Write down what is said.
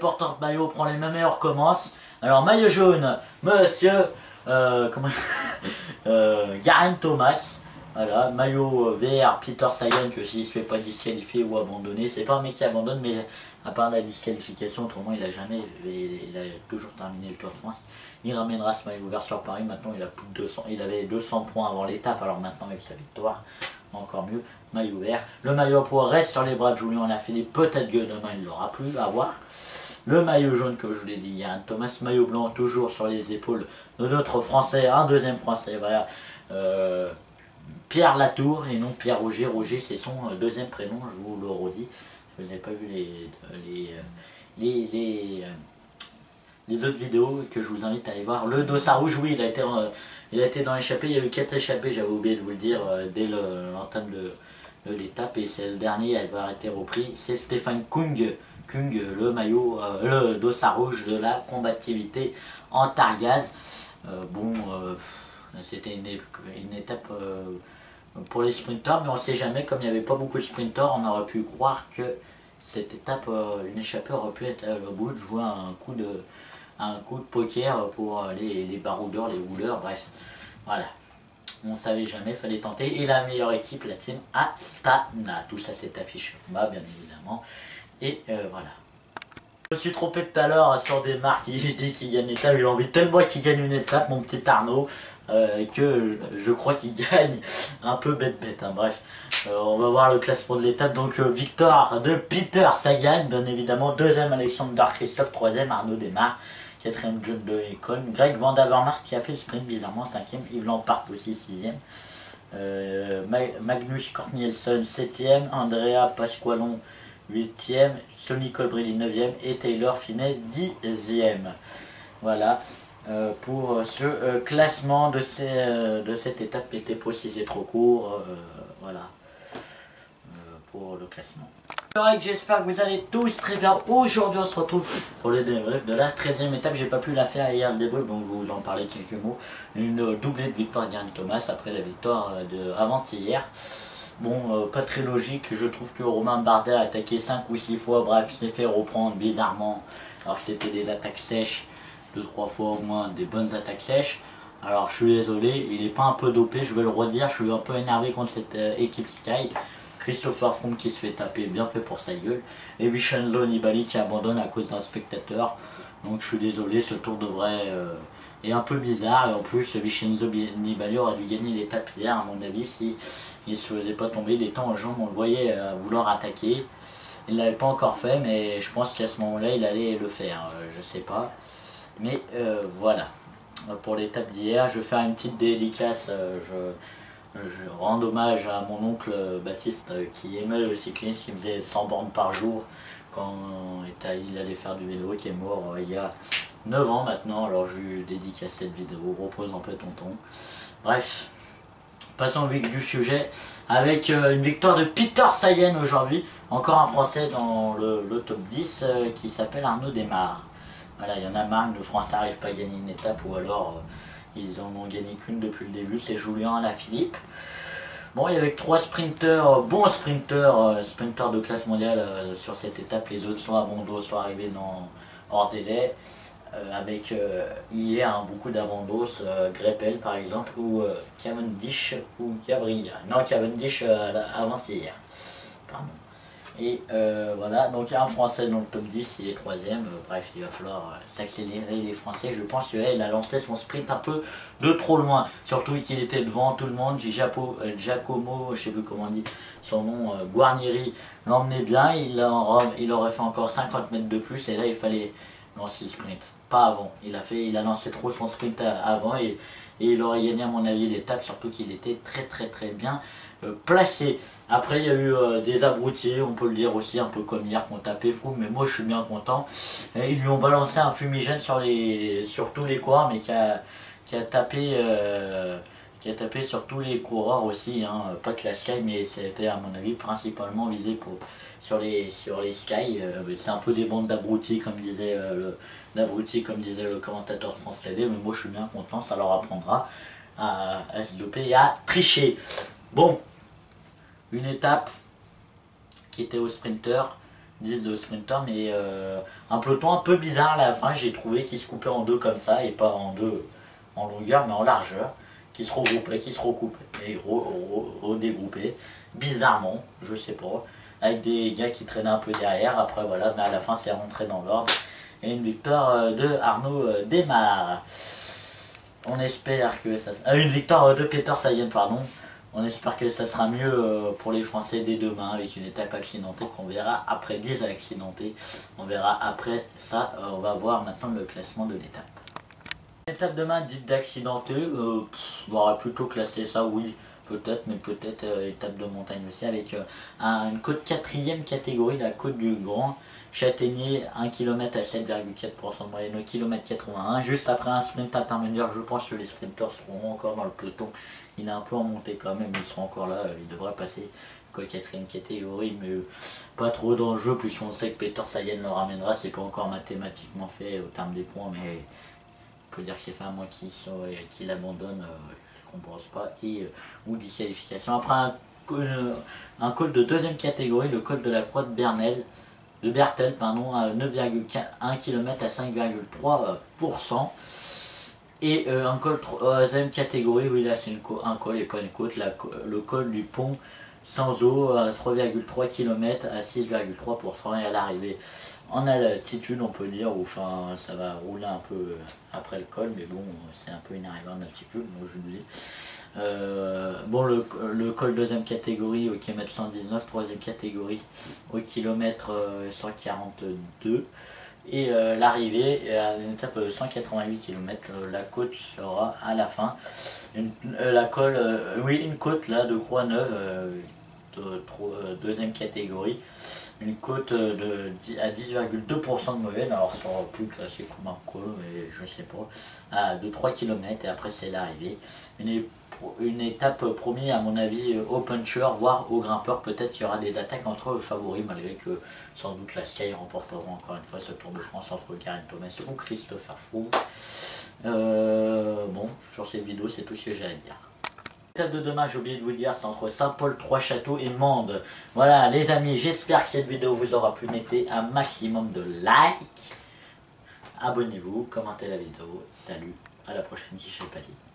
Porteur de maillot prend les mêmes et on recommence. Alors maillot jaune, monsieur euh, comment euh, Garen Thomas. Voilà, maillot vert, Peter Sagan, que s'il se fait pas disqualifier ou abandonner, c'est pas un mec qui abandonne, mais à part la disqualification, autrement il a jamais, il a toujours terminé le Tour de France. Il ramènera ce maillot vert sur Paris, maintenant il a plus de 200, il avait 200 points avant l'étape, alors maintenant avec sa victoire, encore mieux, maillot vert. Le maillot pour reste sur les bras de Julien Alaphilippe, peut-être que demain il l'aura plus, à voir. Le maillot jaune, comme je vous l'ai dit, Yann Thomas, maillot blanc, toujours sur les épaules de notre Français, un deuxième Français, voilà. Euh, Pierre Latour et non Pierre Roger. Roger, c'est son euh, deuxième prénom, je vous le redis. Si vous n'avez pas vu les, les, les, euh, les, autres vidéos que je vous invite à aller voir. Le dossard rouge, oui, il a été, il a été dans l'échappée. Il y a eu quatre échappées, j'avais oublié de vous le dire, dès l'entame de, de l'étape. Et c'est le dernier à avoir été repris. C'est Stéphane Kung. Le maillot, le dossard rouge de la combativité en Targaz. bon, c'était une, étape pour les sprinteurs, mais on ne sait jamais, comme il n'y avait pas beaucoup de sprinteurs, on aurait pu croire que cette étape, euh, une échappée aurait pu être au bout de jouer un coup de, un coup de poker pour les, baroudeurs, les rouleurs, bref, voilà. On ne savait jamais, fallait tenter. Et la meilleure équipe, la team Astana. Tout ça c'est affiché en bas, bien évidemment. Et euh, voilà. Je me suis trompé tout à l'heure sur des marques dit qu'il gagne une étape. J'ai envie tellement qu'il gagne une étape, mon petit Arnaud. Euh, que je crois qu'il gagne un peu bête bête. Hein. Bref, euh, on va voir le classement de l'étape. Donc euh, victoire de Peter Sagan, bien évidemment. Deuxième Alexander Christophe, troisième Arnaud Desmar. Quatrième John de Econ. Greg Van qui a fait le sprint bizarrement. Cinquième. Yves Lampard aussi sixième. Magnus Kornielsen septième. Andrea Pasqualon huitième. Sonny Colbrelli neuvième. Et Taylor Finet dixième. Voilà. Euh, pour euh, ce euh, classement de, de cette étape qui était précisé trop court. voilà. pour le classement. J'espère que vous allez tous très bien. Aujourd'hui, on se retrouve pour le débrief de la 13e étape. J'ai pas pu la faire hier le débrief, donc je vous en parler quelques mots. Une doublée de victoire d'Yann Thomas après la victoire de avant-hier. Bon, pas très logique. Je trouve que Romain Bardet a attaqué 5 ou 6 fois. Bref, il s'est fait reprendre bizarrement. Alors que c'était des attaques sèches deux trois fois au moins des bonnes attaques sèches. Alors je suis désolé, il n'est pas un peu dopé, je vais le redire, je suis un peu énervé contre cette euh, équipe Sky. Christopher Froome qui se fait taper, bien fait pour sa gueule. Et Vincenzo Nibali qui abandonne à cause d'un spectateur. Donc je suis désolé, ce tour devrait euh, est un peu bizarre. Et en plus, Vincenzo Nibali aurait dû gagner l'étape hier, à mon avis, si il ne se faisait pas tomber les temps en jambes. On le voyait euh, vouloir attaquer. Il ne l'avait pas encore fait, mais je pense qu'à ce moment-là, il allait le faire. je sais pas. Mais euh, voilà, pour l'étape d'hier, je vais faire une petite dédicace. Euh, je, rends hommage à mon oncle Baptiste euh, qui aimait le cyclisme, qui faisait 100 bornes par jour quand il allait faire du vélo, qui est mort il y a 9 ans maintenant. Alors je lui dédicace cette vidéo, repose en paix tonton. Bref, passons au vif du sujet avec une victoire de Peter Sayen aujourd'hui. Encore un Français dans le, top 10 qui s'appelle Arnaud Desmar. Voilà, il y en a marre, le Français n'arrive pas à gagner une étape ou alors euh, ils en ont gagné qu'une depuis le début, c'est Julien Philippe. Bon, il y avait trois sprinteurs, euh, bons sprinteurs, euh, sprinteurs de classe mondiale sur cette étape. Les autres sont à Bondo, sont arrivés hors délai. Avec hier hein, beaucoup d'abondos, Greppel par exemple, ou Cavendish ou Gabriel. Non, Cavendish avant-hier. Pardon. Et euh, voilà, donc il y a un Français dans le top 10, il est troisième. Euh, bref, il va falloir euh, s'accélérer les Français. Je pense qu'il a lancé son sprint un peu de trop loin. Surtout qu'il était devant tout le monde. Giacomo, je sais plus comment on dit son nom, Guarnieri l'emmenait bien. Il, il aurait fait encore 50 mètres de plus et là il fallait lancer le sprint. Pas avant. Il a, fait, il a lancé trop son sprint avant et, il aurait gagné à mon avis l'étape, surtout qu'il était très très très bien euh, placé. Après, il y a eu euh, des abrutis, on peut le dire aussi, un peu comme hier qu'on tapait fou, mais moi je suis bien content. Ils lui ont balancé un fumigène sur, les, sur tous les coureurs, mais qui a, qui a tapé... Euh, qui a tapé sur tous les coureurs aussi, hein. pas que la Sky, mais c'était à mon avis principalement visé pour, sur, les, sur les Sky. c'est un peu des bandes d'abrutis comme disait le comme disait le commentateur de France TV, mais moi je suis bien content, ça leur apprendra à, à se doper et à tricher. Bon, une étape qui était au sprinter, 10 de sprinters, mais un peloton un peu bizarre à la fin, j'ai trouvé qu'il se coupait en deux comme ça, et pas en deux en longueur, mais en largeur, qui se regroupait, qui se recoupait, et redégroupait, bizarrement, je sais pas, avec des gars qui traînaient un peu derrière, après voilà, mais à la fin c'est rentré dans l'ordre, et une victoire de Arnaud Desmar. On espère que ça... Ah, une victoire de Peter Sayen, pardon. On espère que ça sera mieux euh, pour les Français dès demain avec une étape accidentée qu'on verra après 10 accidentés. On verra après ça. Euh, on va voir maintenant le classement de l'étape. L'étape demain dite d'accidenté, euh, on va plutôt classer ça, oui, peut-être, mais peut-être étape de montagne aussi avec une côte quatrième catégorie, la côte du Grand. Châtaignier, 1 km à 7,4% de moyenne au km 81. Juste après un sprint intermédiaire, je pense que les sprinters seront encore dans le peloton. Il est un peu en montée quand même, ils sont encore là, il devrait passer quoi quatrième catégorie, mais pas trop d'enjeu, puisqu'on on sait que Peter Sayen le ramènera, c'est pas encore mathématiquement fait au terme des points, mais peut dire c'est fait à moins qu'il abandonne, euh, je ne pense pas, et, euh, ou disqualification. Après un, un col de deuxième catégorie, le col de la Croix de Bernel, de Bertel, pardon, à 9,1 km à 5,3%. Et euh, un col troisième catégorie, oui là c'est un col et pas une côte, le col du pont sans eau à 3,3 km à 6,3% et à l'arrivée en altitude on peut dire, enfin ça va rouler un peu après le col, mais bon c'est un peu une arrivée en altitude, moi je vous dis. Euh, bon, le, le, col deuxième catégorie au kilomètre 119, troisième catégorie au kilomètre 142. Euh, et euh, l'arrivée à une étape de 188 km, la côte sera à la fin. Une, la colle, oui, une côte là de Croix-Neuve, de, deuxième catégorie. Une côte de, à 10,2% de moyenne, alors ça aura plus classé comme un mais je sais pas, à, de 3 km et après c'est l'arrivée. Une étape promis à mon avis au puncher, voire au grimpeur. Peut-être qu'il y aura des attaques entre favoris, malgré que sans doute la Sky remportera encore une fois ce Tour de France entre Karen Thomas ou Christopher Froome. Euh, bon, sur cette vidéo, c'est tout ce que j'ai à dire. L'étape de demain, j'ai oublié de vous dire, c'est entre Saint-Paul, Trois-Châteaux et Mende. Voilà, les amis, j'espère que cette vidéo vous aura pu mettre un maximum de likes. Abonnez-vous, commentez la vidéo. Salut, à la prochaine, pas dit.